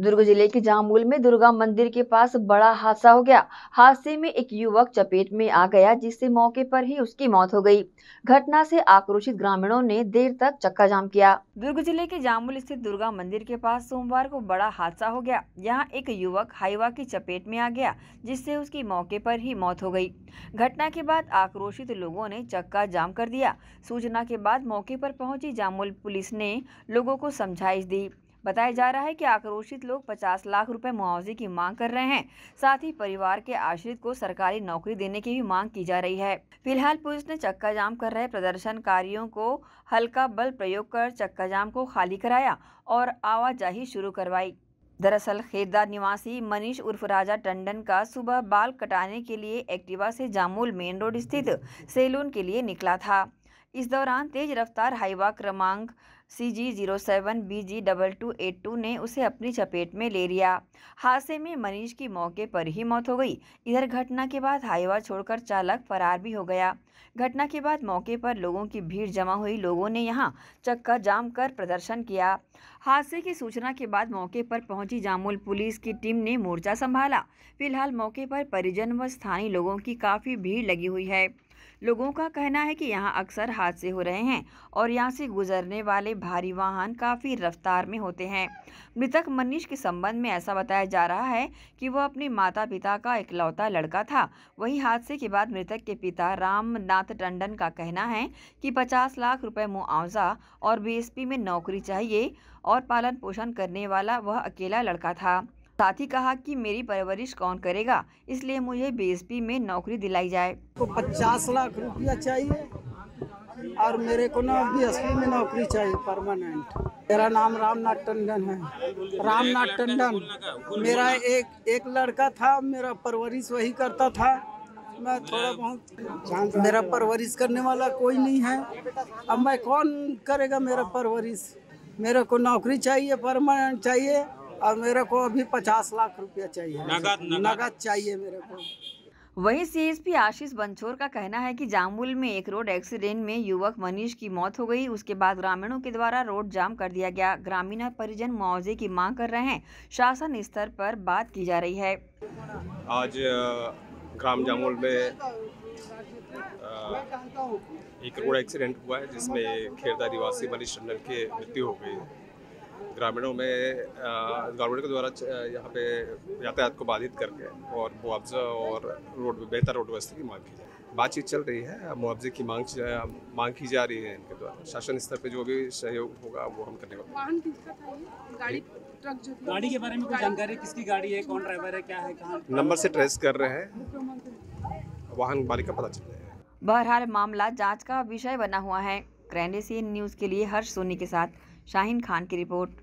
दुर्ग ज़िले के जामूल में दुर्गा मंदिर के पास बड़ा हादसा हो गया। हादसे में एक युवक चपेट में आ गया, जिससे मौके पर ही उसकी मौत हो गई। घटना से आक्रोशित ग्रामीणों ने देर तक चक्का जाम किया। दुर्ग ज़िले के जामुल स्थित दुर्गा मंदिर के पास सोमवार को बड़ा हादसा हो गया। यहाँ एक युवक हाईवा की चपेट में आ गया, जिससे उसकी मौके पर ही मौत हो गई। घटना के बाद आक्रोशित लोगों ने चक्का जाम कर दिया। सूचना के बाद मौके पर पहुँची जामुल पुलिस ने लोगों को समझाइश दी। बताया जा रहा है कि आक्रोशित लोग 50 लाख रुपए मुआवजे की मांग कर रहे हैं। साथ ही परिवार के आश्रित को सरकारी नौकरी देने की भी मांग की जा रही है। फ़िलहाल पुलिस ने चक्का जाम कर रहे प्रदर्शनकारियों को हल्का बल प्रयोग कर चक्का जाम को खाली कराया और आवाजाही शुरू करवाई। दरअसल खेतदार निवासी मनीष उर्फ़ राजा टंडन का सुबह बाल कटाने के लिए एक्टिवा से जामुल मेन रोड स्थित सैलून के लिए निकला था। इस दौरान तेज रफ्तार हाईवा क्रमांक C G zero seven B G double two eight two ने उसे अपनी चपेट में ले लिया। हादसे में मनीष की मौके पर ही मौत हो गई। इधर घटना के बाद हाईवा छोड़कर चालक फरार भी हो गया। घटना के बाद मौके पर लोगों की भीड़ जमा हुई। लोगों ने यहाँ चक्का जाम कर प्रदर्शन किया। हादसे की सूचना के बाद मौके पर पहुँची जामुल पुलिस की टीम ने मोर्चा संभाला। फ़िलहाल मौके पर परिजन व स्थानीय लोगों की काफ़ी भीड़ लगी हुई है। लोगों का कहना है कि यहाँ अक्सर हादसे हो रहे हैं और यहाँ से गुजरने वाले भारी वाहन काफ़ी रफ्तार में होते हैं। मृतक मनीष के संबंध में ऐसा बताया जा रहा है कि वह अपने माता पिता का इकलौता लड़का था। वही हादसे के बाद मृतक के पिता रामनाथ टंडन का कहना है कि 50 लाख रुपए मुआवजा और बीएसपी में नौकरी चाहिए और पालन पोषण करने वाला वह अकेला लड़का था। साथ ही कहा कि मेरी परवरिश कौन करेगा, इसलिए मुझे बीएसपी में नौकरी दिलाई जाए। को पचास लाख रुपया चाहिए और मेरे को ना बीएसपी में नौकरी चाहिए परमानेंट। मेरा नाम रामनाथ टंडन है। रामनाथ टंडन मेरा एक एक लड़का था, मेरा परवरिश वही करता था। मैं थोड़ा बहुत मेरा परवरिश करने वाला कोई नहीं है। अब मैं कौन करेगा मेरा परवरिश? मेरे को नौकरी चाहिए, परमानेंट चाहिए। और मेरे को अभी पचास लाख रुपया चाहिए। नगद नगद। चाहिए मेरे को। वहीं सीएसपी आशीष बंछोर का कहना है कि जामुल में एक रोड एक्सीडेंट में युवक मनीष की मौत हो गई। उसके बाद ग्रामीणों के द्वारा रोड जाम कर दिया गया। ग्रामीण और परिजन मुआवजे की मांग कर रहे हैं। शासन स्तर पर बात की जा रही है। आज ग्राम जामुल में एक रोड एक्सीडेंट हुआ है जिसमें खेरदा निवासी मनीष टंडन की मृत्यु हो गई। है ग्रामीणों में गवर्नमेंट के द्वारा यहाँ पे यातायात को बाधित करके और मुआवजा और रोड बेहतर रोड व्यवस्था की मांग की जाए। बातचीत चल रही है मुआवजे की मांग मांग की जा रही है इनके द्वारा। शासन स्तर पे जो भी सहयोग होगा वो हम करने वाले गाड़ी ट्रक जो गाड़ी के बारे में कुछ जानकारी किसकी गाड़ी है कौन ड्राइवर है क्या है कहाँ? नंबर से ट्रेस कर रहे हैं। वाहन मालिक का पता चल रहा है। बहरहाल मामला जाँच का विषय बना हुआ है। ग्रैंड न्यूज़ के लिए हर्ष सोनी के साथ। शाहीन खान की रिपोर्ट